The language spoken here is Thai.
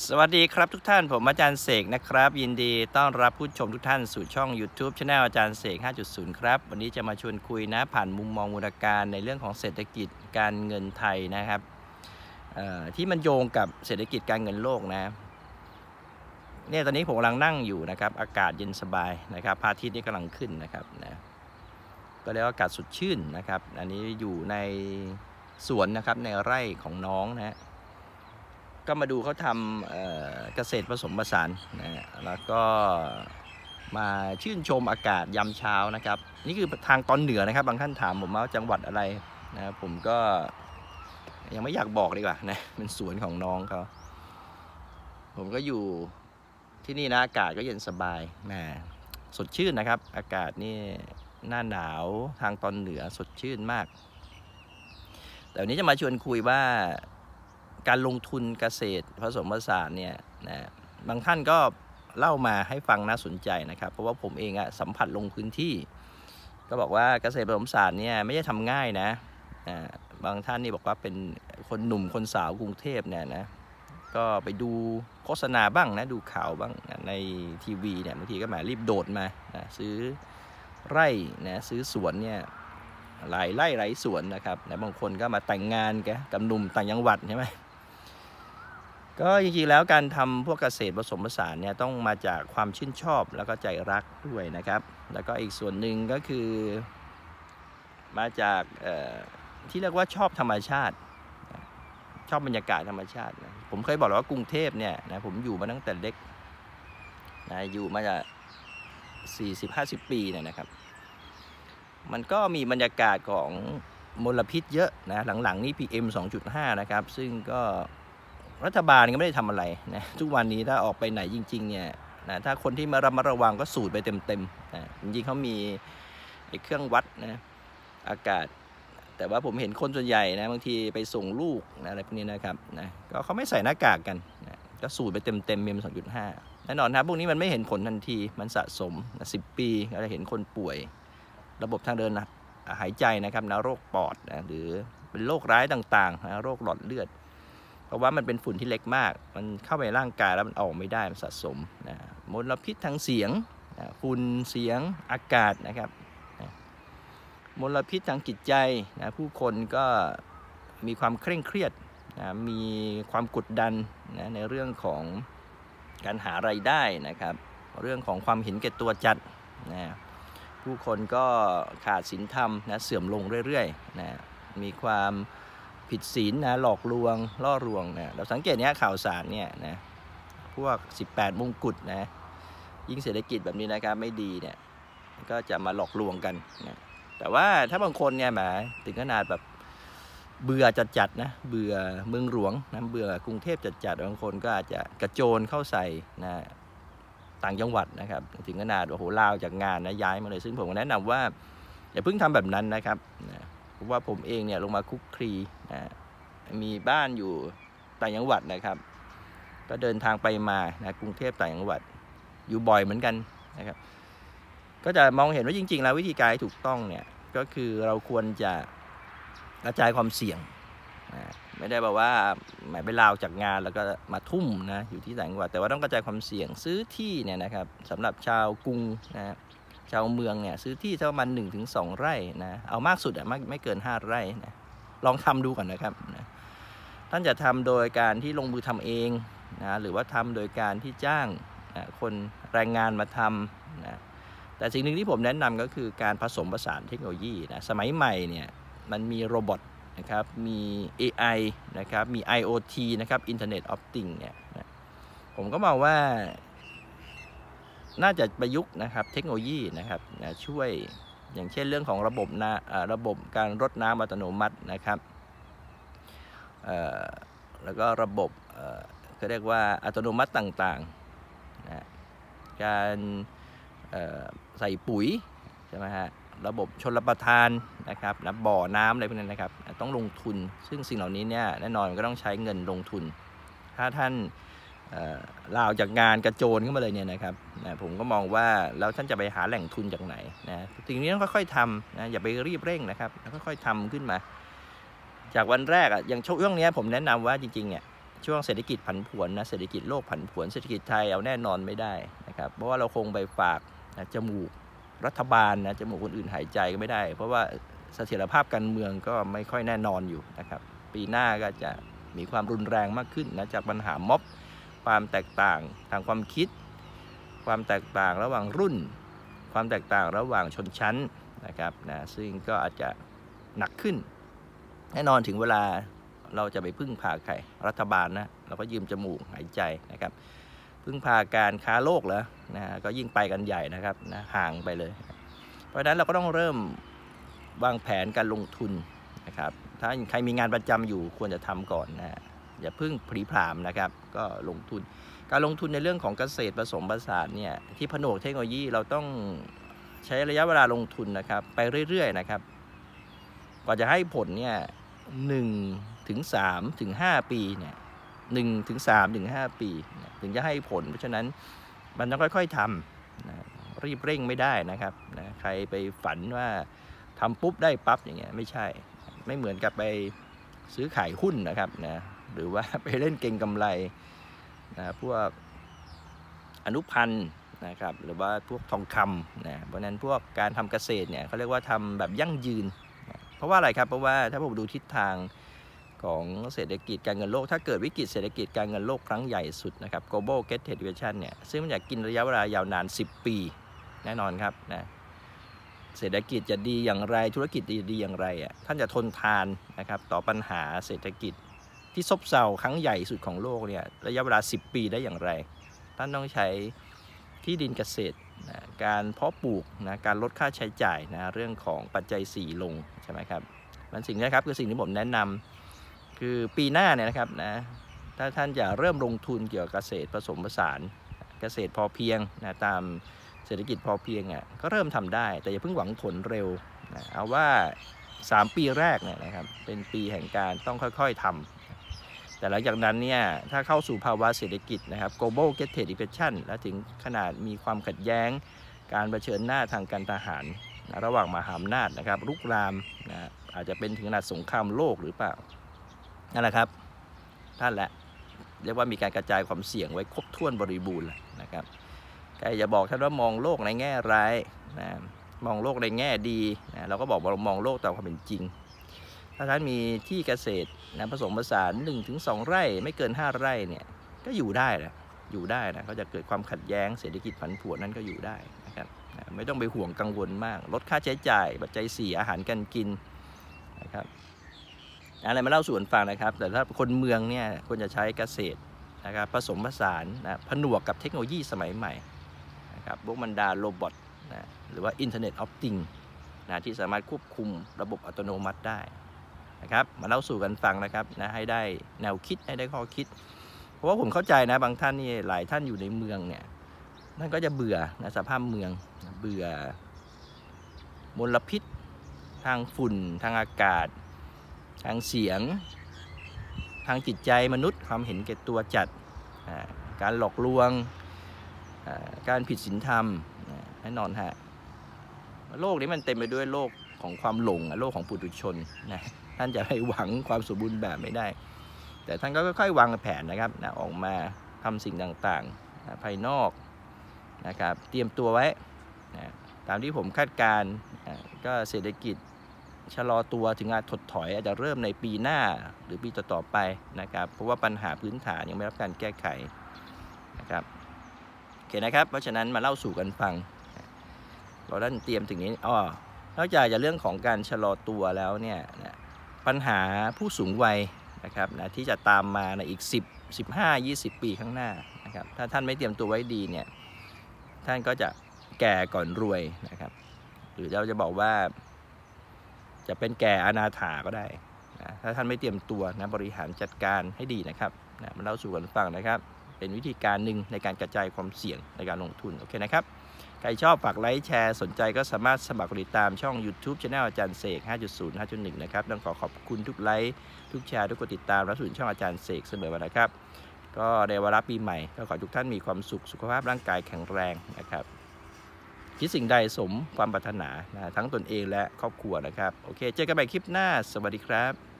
สวัสดีครับทุกท่านผมอาจารย์เสกนะครับ ยินดีต้อนรับผู้ชมทุกท่านสู่ช่อง YouTube Channel อาจารย์เสก 5.0 ครับ วันนี้จะมาชวนคุยนะ ผ่านมุมมองมูลการในเรื่องของเศรษฐกิจการเงินไทยนะครับที่มันโยงกับเศรษฐกิจการเงินโลกนะเนี่ยตอนนี้ผมกำลังนั่งอยู่นะครับ อากาศเย็นสบายนะครับพระอาทิตย์นี่กำลังขึ้นนะครับนะก็เรียกว่าอากาศสดชื่นนะครับ อันนี้อยู่ในสวนนะครับในไร่ของน้องนะ ก็มาดูเขาทำเกษตรผสมผสานนะแล้วก็มาชื่นชมอากาศยามเช้านะครับ นี่คือทางตอนเหนือนะครับ บางท่านถามผมว่าจังหวัดอะไรนะผมก็ยังไม่อยากบอกดีกว่านะเป็นสวนของน้องเขาผมก็อยู่ที่นี่นะอากาศก็เย็นสบายแหมสดชื่นนะครับ อากาศนี่หน้าหนาวทางตอนเหนือสดชื่นมาก แต่วันนี้จะมาชวนคุยว่า การลงทุนเกษตรผสมผสานเนี่ยนะบางท่านก็เล่ามาให้ฟังน่าสนใจนะครับ เพราะว่าผมเองอะสัมผัสลงพื้นที่ ก็บอกว่าเกษตรผสมผสานเนี่ยไม่ใช่ทำง่ายนะบางท่านนี่บอกว่าเป็นคนหนุ่มคนสาวกรุงเทพเนี่ยนะก็ไปดูโฆษณาบ้างนะดูข่าวบ้างในทีวีเนี่ยบางทีก็มารีบโดดมานะซื้อไร่นะซื้อสวนเนี่ยหลายไร่หลายสวนนะครับนะบางคนก็มาแต่งงานแกกับหนุ่มต่างจังหวัดใช่ไหม ก็จริงๆแล้วการทำพวกเกษตรผสมผสานเนี่ยต้องมาจากความชื่นชอบแล้วก็ใจรักด้วยนะครับ แล้วก็อีกส่วนหนึ่งก็คือ มาจากที่เรียกว่าชอบธรรมชาติ ชอบบรรยากาศธรรมชาตินะผมเคยบอกแล้วว่ากรุงเทพเนี่ยนะผมอยู่มาตั้งแต่เล็กนะอยู่มาจากสี่สิบห้าสิบปีเนี่ยนะครับ มันก็มีบรรยากาศของมลพิษเยอะนะหลังๆนี้ PM 2.5 นะครับ ซึ่งก็ รัฐบาลก็ไม่ได้ทำอะไรนะทุกวันนี้ถ้าออกไปไหนจริง ๆ เนี่ยนะถ้าคนที่มาระมัดระวังก็สูดไปเต็มๆนะจริงๆเขามีเครื่องวัดนะอากาศ แต่ว่าผมเห็นคนส่วนใหญ่นะบางทีไปส่งลูกนะอะไรพวกนี้นะครับนะก็เขาไม่ใส่หน้ากากกันนะก็สูดไปเต็มเต็มเมมสองจุดห้าแน่นอนนะพวกนี้มันไม่เห็นผลทันทีมันสะสมสิบปีก็จะเห็นคนป่วย ระบบทางเดินหายใจนะครับนะโรคปอดนะหรือเป็นโรคร้ายต่างๆนะโรคหลอดเลือด ราะว่ามันเป็นฝุ่นที่เล็กมาก มันเข้าไปร่างกายแล้วมันออกไม่ได้มันสะสมนะมลพิษทางเสียงนะฝุ่นเสียงอากาศนะครับนะมลพิษทางจิตใจนะผู้คนก็มีความเคร่งเครียดนะมีความกดดันนะในเรื่องของการหาไรายได้นะครับ เรื่องของความเห็นแก่ตัวจัดนะผู้คนก็ขาดศีลธรรมนะเสื่อมลงเรื่อยๆนะมีความ ผิดศีลนะหลอกลวงล่อลวงนะเราสังเกตเนี้ยข่าวสารเนี่ยนะพวก 18 มงกุฎนะยิ่งเศรษฐกิจแบบนี้นะครับไม่ดีเนี่ยก็จะมาหลอกลวงกันนะแต่ว่าถ้าบางคนเนี่ยหมาถึงขนาดแบบเบื่อจัดจัดนะเบื่อเมืองหลวงนะเบื่อกรุงเทพจัดจัดบางคนก็อาจจะกระโจนเข้าใส่นะต่างจังหวัดนะครับถึงขนาดโอ้โหลาวจากงานนะย้ายมาเลยซึ่งผมแนะนำว่าอย่าเพิ่งทำแบบนั้นนะครับนะ ว่าผมเองเนี่ยลงมาคุกคลีนะมีบ้านอยู่ต่างจังหวัดนะครับ ก็เดินทางไปมานะกรุงเทพต่างจังหวัด อยู่บ่อยเหมือนกันนะครับ ก็จะมองเห็นว่าจริง ๆ แล้ววิธีการถูกต้องเนี่ยก็คือเราควรจะกระจายความเสี่ยงนะไม่ได้บอกว่าหมายไปลาวจากงานแล้วก็มาทุ่มนะอยู่ที่ต่างจังหวัดแต่ว่าต้องกระจายความเสี่ยงซื้อที่เนี่ยนะครับสำหรับชาวกรุงนะ ชาวเมืองเนี่ยซื้อที่ประมาณหนึ่งถึงสองไร่นะเอามากสุดอะไม่ไม่เกินห้าไร่นะลองทำดูก่อนนะครับนะท่านจะทำโดยการที่ลงมือทำเองนะหรือว่าทำโดยการที่จ้างนะคนแรงงานมาทำนะแต่สิ่งหนึ่งที่ผมแนะนำก็คือการผสมผสานเทคโนโลยีนะสมัยใหม่เนี่ยมันมีโรบอทนะครับมี AI นะครับมี IoT นะครับ Internet of Things เนี่ยนะผมก็มองว่า น่าจะประยุกต์นะครับเทคโนโลยีนะครับช่วยอย่างเช่นเรื่องของระบบนาระบบการรดน้ำอัตโนมัตินะครับแล้วก็ระบบเขาเรียกว่าอัตโนมัติต่างๆนะการใส่ปุ๋ยใช่ไหมฮะระบบชนรับประทานนะครับนะบ่อน้ำอะไรพวกนี้นะครับ ต้องลงทุน ซึ่งสิ่งเหล่านี้เนี่ยแน่นอนก็ต้องใช้เงินลงทุน ถ้าท่าน ลาออกจากงานกระโจนขึ้นมาเลยเนี่ยนะครับนะผมก็มองว่าแล้วท่านจะไปหาแหล่งทุนจากไหนนะสิ่งนี้ต้องค่อยๆทำนะอย่าไปรีบเร่งนะครับค่อยๆทำขึ้นมา จากวันแรกอะอย่างช่วงนี้ผมแนะนำว่าจริงๆเนี่ยช่วงเศรษฐกิจผันผวนนะเศรษฐกิจโลกผันผวนเศรษฐกิจไทยเอาแน่นอนไม่ได้นะครับเพราะว่าเราคงไปฝากนะจมูกรัฐบาลนะจมูกคนอื่นหายใจก็ไม่ได้ เพราะว่าเสถียรภาพการเมืองก็ไม่ค่อยแน่นอนอยู่นะครับปีหน้าก็จะมีความรุนแรงมากขึ้นนะจากปัญหาม็อบ ความแตกต่างทางความคิด ความแตกต่างระหว่างรุ่น ความแตกต่างระหว่างชนชั้นนะครับนะซึ่งก็อาจจะหนักขึ้น แน่นอนถึงเวลาเราจะไปพึ่งพาใครรัฐบาลนะเราก็ยืมจมูกหายใจนะครับพึ่งพาการค้าโลกแล้วนะก็ยิ่งไปกันใหญ่นะครับนะห่างไปเลย เพราะฉะนั้นเราก็ต้องเริ่มวางแผนการลงทุนนะครับถ้าใครมีงานประจำอยู่ควรจะทำก่อนนะ อย่าพึ่งผลีผลามนะครับ ก็ลงทุน การลงทุนในเรื่องของเกษตรผสมผสานเนี่ยที่ผนวกเทคโนโลยีเราต้องใช้ระยะเวลาลงทุนนะครับ ไปเรื่อยๆนะครับกว่าจะให้ผลเนี่ยหนึ่งถึงสามถึงห้าปีเนี่ยหนึ่งถึงสามถึงห้าปี ถึงจะให้ผล เพราะฉะนั้นมันต้องค่อยๆทำนะรีบเร่งไม่ได้นะครับนะใครไปฝันว่าทำปุ๊บได้ปั๊บอย่างเงี้ยไม่ใช่ ไม่เหมือนกับไปซื้อขายหุ้นนะครับนะ หรือว่าไปเล่นเก่งกำไรนะพวกอนุพันธ์นะครับหรือว่าพวกทองคำนะเพราะนั้นพวกการทำเกษตรเนี่ยเขาเรียกว่าทำแบบยั่งยืนนะเพราะว่าอะไรครับเพราะว่าถ้าผมดูทิศทางของเศรษฐกิจการเงินโลก ถ้าเกิดวิกฤตเศรษฐกิจการเงินโลกครั้งใหญ่สุดนะครับ global get situation เนี่ยซึ่งมันอยากกินระยะเวลายาวนาน 10 ปีแน่นอนครับนะเศรษฐกิจจะดีอย่างไรธุรกิจดีอย่างไรอะท่านจะทนทานนะครับต่อปัญหาเศรษฐกิจ ที่ซบเซาครั้งใหญ่สุดของโลกเนี่ยระยะเวลา 10 ปีได้อย่างไร ท่านต้องใช้ที่ดินเกษตรนะการเพาะปลูกนะการลดค่าใช้จ่ายนะเรื่องของปัจจัย 4 ลงใช่ไหมครับมันสิ่งนี้ครับคือสิ่งที่ผมแนะนำคือปีหน้าเนี่ยนะครับนะถ้าท่านจะเริ่มลงทุนเกี่ยวกับเกษตรผสมผสานเกษตรพอเพียงนะตามเศรษฐกิจพอเพียงอะก็เริ่มทำได้ แต่อย่าเพิ่งหวังผลเร็วนะเอาว่า 3 ปีแรกเนี่ยนะครับเป็นปีแห่งการต้องค่อยๆทำ แต่หลังจากนั้นเนี่ยถ้าเข้าสู่ภาวะเศรษฐกิจนะครับ global g e t t e depression และถึงขนาดมีความขัดแย้ง การเผชิญหน้าทางการทหารนะระหว่างมหาอำนาจนะครับลุกรามนะอาจจะเป็นถึงขนาดสงครามโลกหรือเปล่านั่นแหละครับท่านแหละเรียกว่ามีการกระจายความเสี่ยงไว้ครบถ้วนบริบูรณ์นะครับใครจะบอกท่านว่ามองโลกในแง่ร้ายนะมองโลกในแง่ดีนะเราก็บอกว่าเรามองโลกตามความเป็นจริง ถ้าท่านมีที่เกษตรนะผสมผสาน1-2ถึงไร่ไม่เกิน 5 ไร่เนี่ยก็อยู่ได้นะอยู่ได้นะก็จะเกิดความขัดแย้งเศรษฐกิจผันผวนนั้นก็อยู่ได้นะครับไม่ต้องไปห่วงกังวลมาก ลดค่าใช้จ่าย ปัจจัยสี่อาหารการกินนะครับอะไรมาเล่าสู่กันฟังนะครับ แต่ถ้าคนเมืองเนี่ยควรจะใช้เกษตรนะครับผสมผสานนะผนวกกับเทคโนโลยีสมัยใหม่นะครับพวกบรรดาโรบอทนะหรือว่า Internet of Things นะที่สามารถควบคุมระบบอัตโนมัติได้ นะครับมาเล่าสู่กันฟังนะครับนะให้ได้แนวคิดให้ได้ข้อคิด เพราะว่าผมเข้าใจนะบางท่านนี่หลายท่านอยู่ในเมืองเนี่ยนั่นก็จะเบื่อนะสภาพเมืองเบื่อมลพิษ ทางฝุ่น ทางอากาศ ทางเสียง ทางจิตใจมนุษย์ความเห็นแก่ตัวจัด การหลอกลวง การผิดศีลธรรมแน่นอนฮะโลกนี้มันเต็มไปด้วยโลกของความหลงโลกของปุถุชนนะ ท่านจะไปหวังความสมบูรณ์แบบไม่ได้ แต่ท่านก็ค่อยๆวางแผนนะครับนะออกมาทำสิ่งต่างๆนะภายนอกนะครับเตรียมตัวไว้นะตามที่ผมคาดการณ์นะก็เศรษฐกิจชะลอตัวถึงอาจถดถอยอาจจะเริ่มในปีหน้าหรือปีต่อๆไปนะครับ เพราะว่าปัญหาพื้นฐานยังไม่รับการแก้ไขนะครับโอเคนะครับ เพราะฉะนั้นมาเล่าสู่กันฟังเราด้านเตรียมถึงนี้อ๋อนอกจากจะเรื่องของการชะลอตัวแล้วเนี่ยนะ ปัญหาผู้สูงวัยนะครับนะที่จะตามมาในอีก 10 15 20 ปีข้างหน้านะครับถ้าท่านไม่เตรียมตัวไว้ดีเนี่ยท่านก็จะแก่ก่อนรวยนะครับ หรือเราจะบอกว่า จะเป็นแก่อนาถาก็ได้นะถ้าท่านไม่เตรียมตัวนะบริหารจัดการให้ดีนะครับนะมาเล่าสู่กันฟังนะครับ เป็นวิธีการหนึ่งในการกระจายความเสี่ยงในการลงทุนโอเคนะครับ ใครชอบฝากไลค์แชร์สนใจก็สามารถสมัครติดตามช่อง YouTube c h anel อาจารย์เสก 5.0 5.1 นะครับ ต้องขอขอบคุณทุกไลค์ทุกแชร์ทุกกดติดตามและสู่ช่องอาจารย์เสกเสมอมานะครับ ก็ในวาระปีใหม่ก็ขอทุกท่านมีความสุขสุขภาพร่างกายแข็งแรงนะครับคิดสิ่งใดสมความปรารถนานะทั้งตนเองและครอบครัวนะครับ โอเค เจอกันใหม่คลิปหน้า สวัสดีครับ